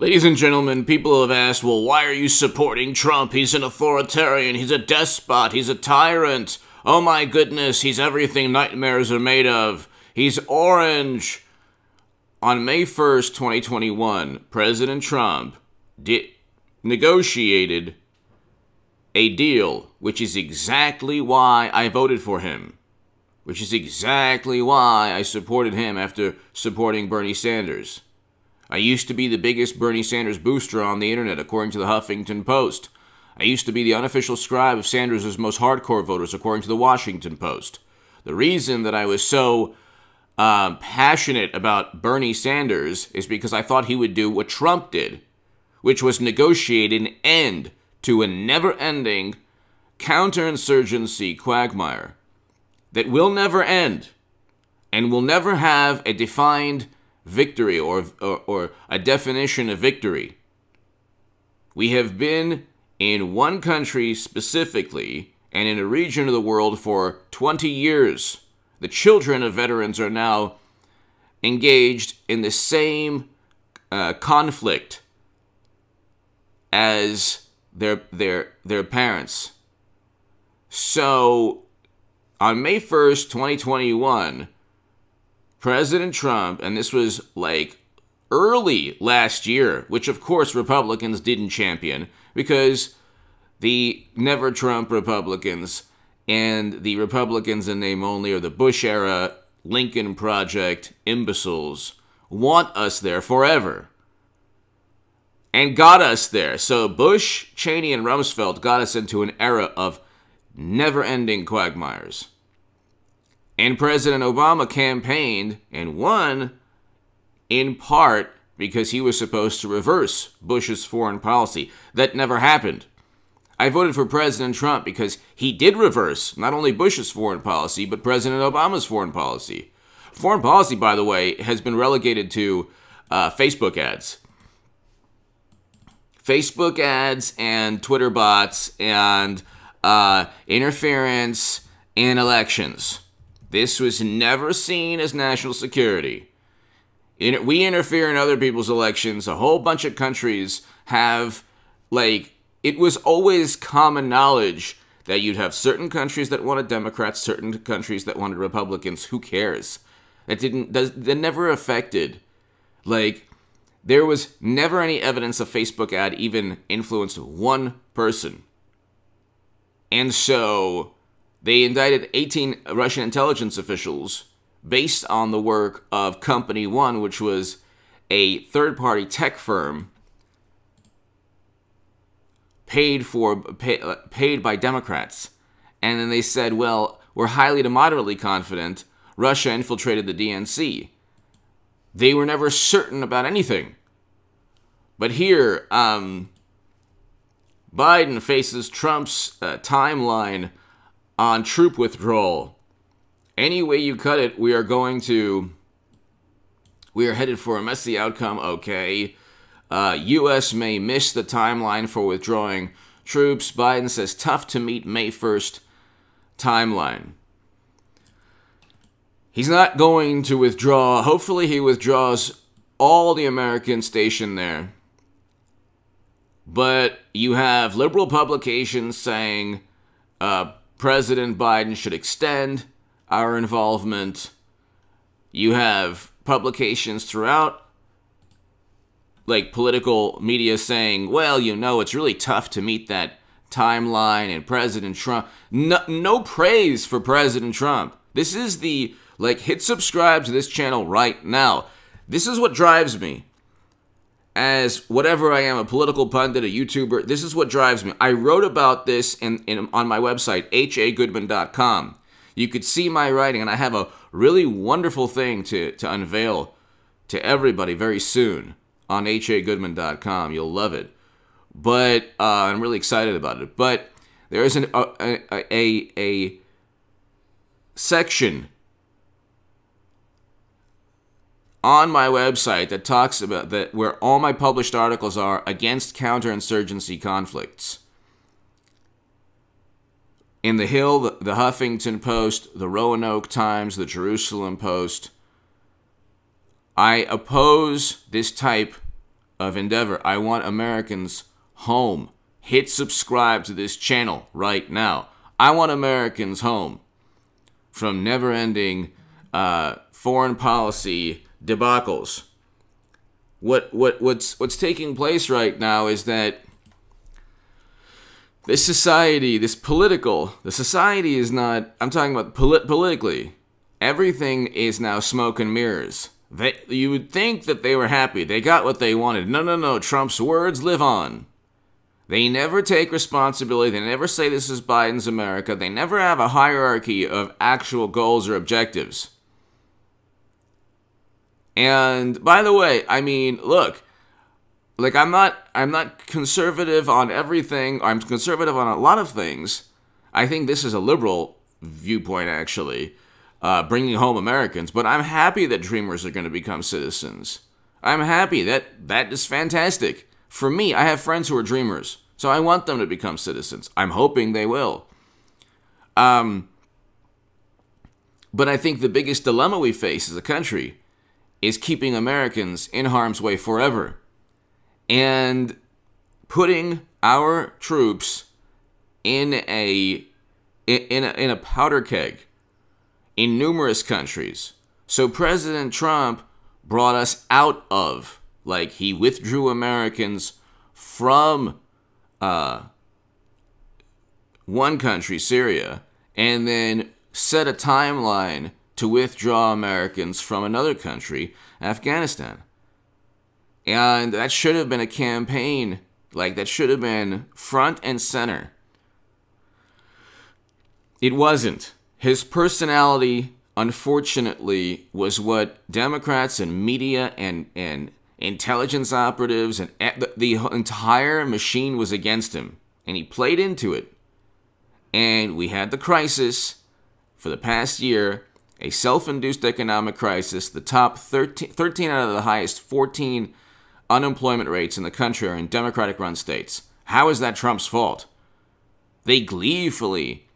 Ladies and gentlemen, people have asked, well, why are you supporting Trump? He's an authoritarian, he's a despot, he's a tyrant. Oh my goodness, he's everything nightmares are made of. He's orange. On May 1st, 2021, President Trump negotiated a deal, which is exactly why I voted for him, which is exactly why I supported him after supporting Bernie Sanders. I used to be the biggest Bernie Sanders booster on the internet, according to the Huffington Post. I used to be the unofficial scribe of Sanders' most hardcore voters, according to the Washington Post. The reason that I was so uh, passionate about Bernie Sanders is because I thought he would do what Trump did, which was negotiate an end to a never ending counterinsurgency quagmire that will never end and will never have a defined victory or, or, or a definition of victory. We have been in one country specifically and in a region of the world for 20 years. The children of veterans are now engaged in the same uh, conflict as their their their parents. So on May 1st, 2021, President Trump, and this was like early last year, which of course Republicans didn't champion because the never Trump Republicans and the Republicans in name only or the Bush era Lincoln Project imbeciles want us there forever. And got us there. So Bush, Cheney, and Rumsfeld got us into an era of never ending quagmires. And President Obama campaigned and won in part because he was supposed to reverse Bush's foreign policy. That never happened. I voted for President Trump because he did reverse not only Bush's foreign policy, but President Obama's foreign policy. Foreign policy, by the way, has been relegated to uh, Facebook ads. Facebook ads and Twitter bots and uh, interference in elections. This was never seen as national security. We interfere in other people's elections. A whole bunch of countries have, like, it was always common knowledge that you'd have certain countries that wanted Democrats, certain countries that wanted Republicans. Who cares? That didn't, that never affected. Like, there was never any evidence a Facebook ad even influenced one person. And so they indicted 18 Russian intelligence officials based on the work of Company One, which was a third party tech firm paid for pay, uh, paid by Democrats. And then they said, well, we're highly to moderately confident Russia infiltrated the DNC. They were never certain about anything. But here, um, Biden faces Trump's uh, timeline on troop withdrawal. Any way you cut it, we are going to. We are headed for a messy outcome, okay. Uh, U.S. may miss the timeline for withdrawing troops. Biden says tough to meet May 1st timeline. He's not going to withdraw. Hopefully, he withdraws all the Americans stationed there. But you have liberal publications saying uh, President Biden should extend our involvement. You have publications throughout like political media saying, well, you know, it's really tough to meet that timeline and President Trump. No, no praise for President Trump. This is the, like, hit subscribe to this channel right now. This is what drives me. As whatever I am, a political pundit, a YouTuber, this is what drives me. I wrote about this in, in on my website, hagoodman.com. You could see my writing, and I have a really wonderful thing to, to unveil to everybody very soon on hagoodman.com. You'll love it. But uh, I'm really excited about it. But there is an, a, a, a section on my website that talks about that where all my published articles are against counterinsurgency conflicts. In the Hill, the, Huffington Post, the Roanoke Times, the Jerusalem Post, I oppose this type of endeavor. I want Americans home. Hit subscribe to this channel right now. I want Americans home from never ending uh, foreign policy debacles. What, what, what's, what's taking place right now is that this society, this political, the society is not, I'm talking about polit- politically, everything is now smoke and mirrors. They, you would think that they were happy. They got what they wanted. No, no, no. Trump's words live on. They never take responsibility. They never say this is Biden's America. They never have a hierarchy of actual goals or objectives. And by the way, I mean, look, like I'm not I'm not conservative on everything. I'm conservative on a lot of things. I think this is a liberal viewpoint actually, uh, bringing home Americans. But I'm happy that Dreamers are going to become citizens. I'm happy that that is fantastic. For me, I have friends who are Dreamers, so I want them to become citizens. I'm hoping they will. Um, but I think the biggest dilemma we face as a country is keeping Americans in harm's way forever and putting our troops in a in a, in a powder keg in numerous countries. So President Trump brought us out of like he withdrew Americans from uh, one country, Syria, and then set a timeline to withdraw Americans from another country, Afghanistan. And that should have been a campaign, like, that should have been front and center. It wasn't. His personality, unfortunately, was what Democrats and media and, and intelligence operatives and the, the entire machine was against him. And he played into it. And we had the crisis for the past year a self induced economic crisis. The top 13, 13 out of the highest 14 unemployment rates in the country are in Democratic run states. How is that Trump's fault? They gleefully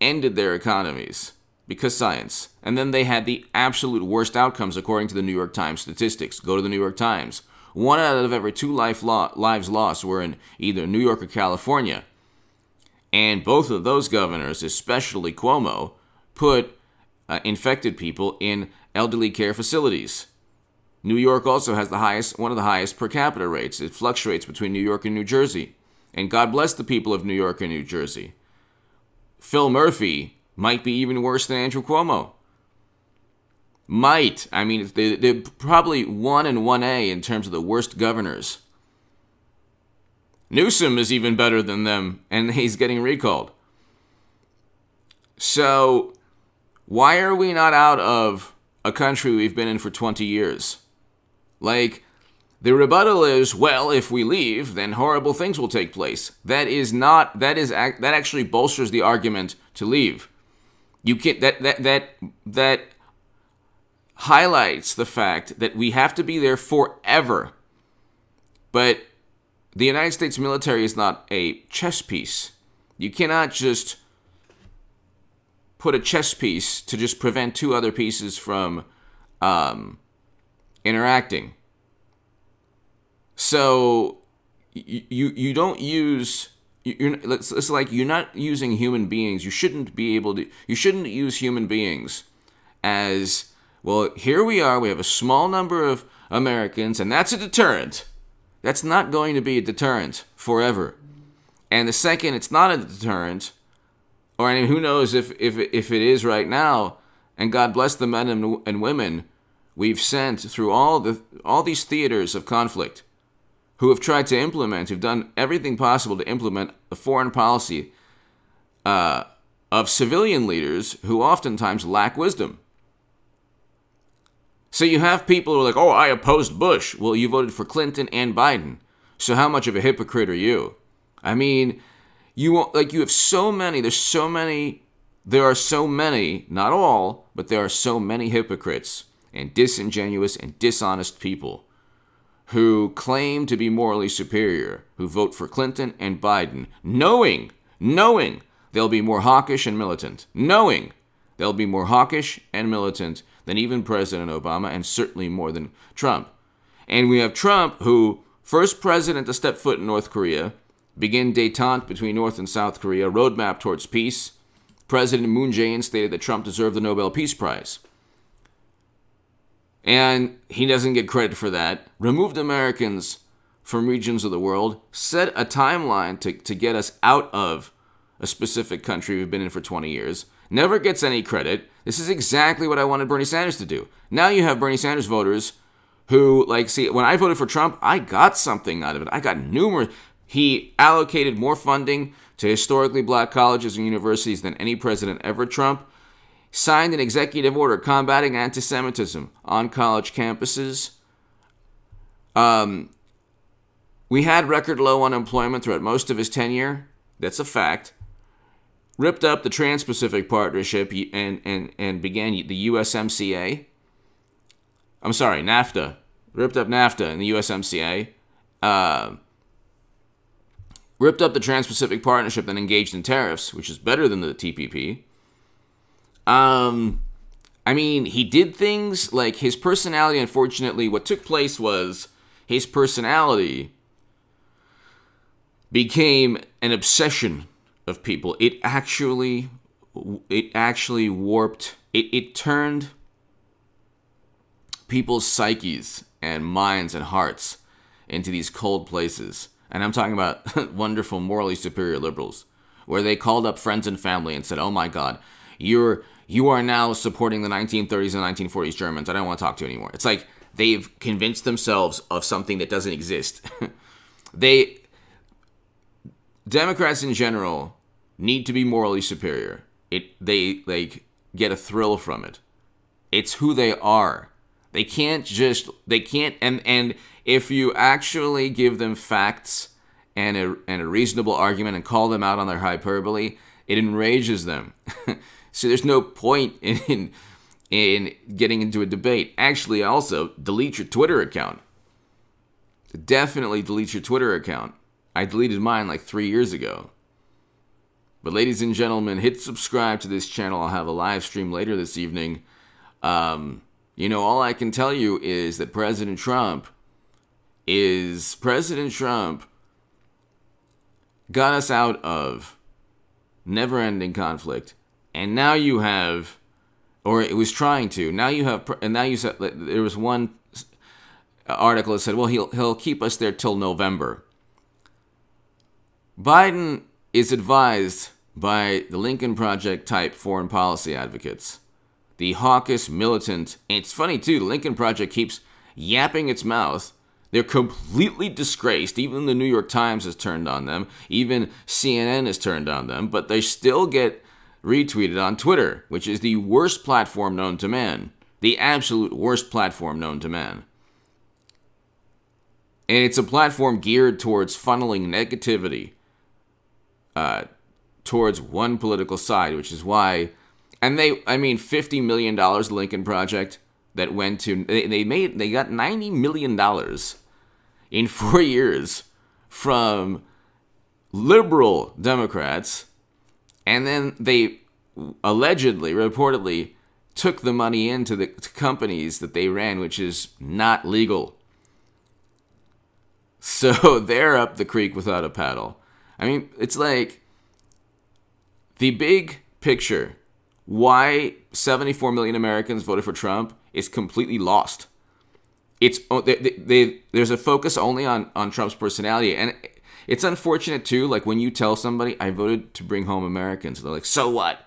ended their economies because science. And then they had the absolute worst outcomes according to the New York Times statistics. Go to the New York Times. One out of every two life lo- lives lost were in either New York or California. And both of those governors, especially Cuomo, put uh, infected people in elderly care facilities. New York also has the highest, one of the highest per capita rates. It fluctuates between New York and New Jersey. And God bless the people of New York and New Jersey. Phil Murphy might be even worse than Andrew Cuomo. Might. I mean, they, they're probably 1 and 1A in terms of the worst governors. Newsom is even better than them, and he's getting recalled. So, why are we not out of a country we've been in for 20 years? Like, the rebuttal is, well, if we leave, then horrible things will take place. That is not. That is that actually bolsters the argument to leave. You can't. That that that that highlights the fact that we have to be there forever. But the United States military is not a chess piece. You cannot just put a chess piece to just prevent two other pieces from um, interacting. So you you, don't use you're it's, it's like you're not using human beings. You shouldn't be able to. You shouldn't use human beings as well. Here we are. We have a small number of Americans, and that's a deterrent. That's not going to be a deterrent forever. And the second, it's not a deterrent, or I mean, who knows if if if it is right now. And God bless the men and, and women we've sent through all the all these theaters of conflict who have tried to implement, who've done everything possible to implement the foreign policy uh, of civilian leaders who oftentimes lack wisdom. So you have people who are like, oh, I opposed Bush. Well, you voted for Clinton and Biden. So how much of a hypocrite are you? I mean, you like you have so many. There's so many. There are so many, not all, but there are so many hypocrites and disingenuous and dishonest people who claim to be morally superior, who vote for Clinton and Biden, knowing, knowing they'll be more hawkish and militant, knowing they'll be more hawkish and militant than even President Obama and certainly more than Trump. And we have Trump who first president to step foot in North Korea, begin detente between North and South Korea, roadmap towards peace. President Moon Jae-in stated that Trump deserved the Nobel Peace Prize. And he doesn't get credit for that. Removed Americans from regions of the world, set a timeline to, to get us out of a specific country we've been in for 20 years, never gets any credit. This is exactly what I wanted Bernie Sanders to do. Now you have Bernie Sanders voters who, like, see, when I voted for Trump, I got something out of it. I got numerous. He allocated more funding to historically black colleges and universities than any president ever. Trump signed an executive order combating anti Semitism on college campuses. Um, we had record low unemployment throughout most of his tenure. That's a fact. Ripped up the Trans Pacific Partnership and, and, and began the USMCA. I'm sorry, NAFTA. Ripped up NAFTA and the USMCA. Uh, ripped up the Trans Pacific Partnership and engaged in tariffs, which is better than the TPP. Um, I mean, he did things like his personality. Unfortunately, what took place was his personality became an obsession of people. It actually it actually warped it, it turned people's psyches and minds and hearts into these cold places. And I'm talking about wonderful morally superior liberals where they called up friends and family and said, "Oh my god, you're you are now supporting the 1930s and 1940s Germans. I don't want to talk to you anymore." It's like they've convinced themselves of something that doesn't exist. they Democrats in general need to be morally superior. It they like get a thrill from it. It's who they are. They can't just they can't and and if you actually give them facts and a and a reasonable argument and call them out on their hyperbole, it enrages them. so there's no point in in getting into a debate. Actually, also delete your Twitter account. Definitely delete your Twitter account. I deleted mine like three years ago. But ladies and gentlemen, hit subscribe to this channel. I'll have a live stream later this evening. Um, you know, all I can tell you is that President Trump is President Trump got us out of never-ending conflict, and now you have, or it was trying to. Now you have, and now you said there was one article that said, well, he'll he'll keep us there till November. Biden is advised by the Lincoln Project type foreign policy advocates. The hawkish, militant, and it's funny too, the Lincoln Project keeps yapping its mouth. They're completely disgraced. Even the New York Times has turned on them. Even CNN has turned on them. But they still get retweeted on Twitter, which is the worst platform known to man. The absolute worst platform known to man. And it's a platform geared towards funneling negativity uh, towards one political side, which is why, and they, I mean, fifty million dollars Lincoln Project that went to they, they made they got ninety million dollars in four years from liberal Democrats, and then they allegedly, reportedly, took the money into the companies that they ran, which is not legal. So they're up the creek without a paddle. I mean, it's like the big picture why 74 million Americans voted for Trump is completely lost. It's they, they, there's a focus only on on Trump's personality and it's unfortunate too like when you tell somebody I voted to bring home Americans they're like so what?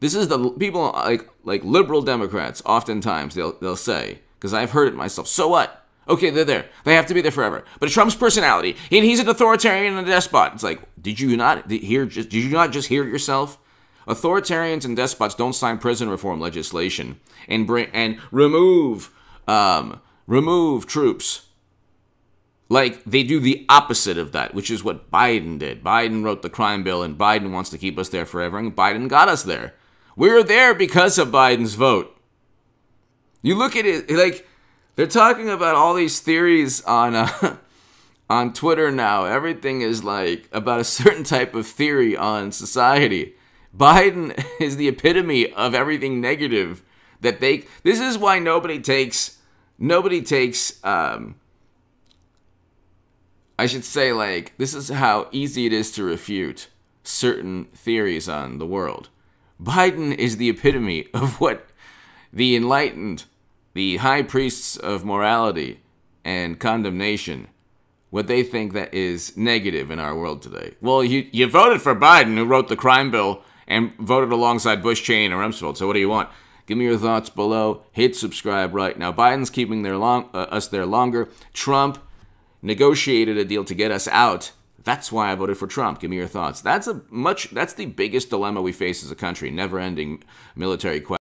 This is the people like like liberal Democrats oftentimes they'll they'll say because I've heard it myself. So what? Okay, they're there. They have to be there forever. But Trump's personality, and he's an authoritarian and a despot. It's like, did you not hear? Just did you not just hear yourself? Authoritarians and despots don't sign prison reform legislation and bring and remove um, remove troops. Like they do the opposite of that, which is what Biden did. Biden wrote the crime bill, and Biden wants to keep us there forever, and Biden got us there. We're there because of Biden's vote. You look at it like they're talking about all these theories on uh, on Twitter now. Everything is like about a certain type of theory on society. Biden is the epitome of everything negative that they. This is why nobody takes nobody takes um, I should say, like, this is how easy it is to refute certain theories on the world. Biden is the epitome of what the enlightened, the high priests of morality and condemnation, what they think that is negative in our world today. Well, you, you voted for Biden, who wrote the crime bill and voted alongside Bush, Cheney, and Rumsfeld. So what do you want? Give me your thoughts below. Hit subscribe right now. Biden's keeping their long, uh, us there longer. Trump negotiated a deal to get us out. That's why I voted for Trump. Give me your thoughts. That's a much. That's the biggest dilemma we face as a country. Never-ending military question.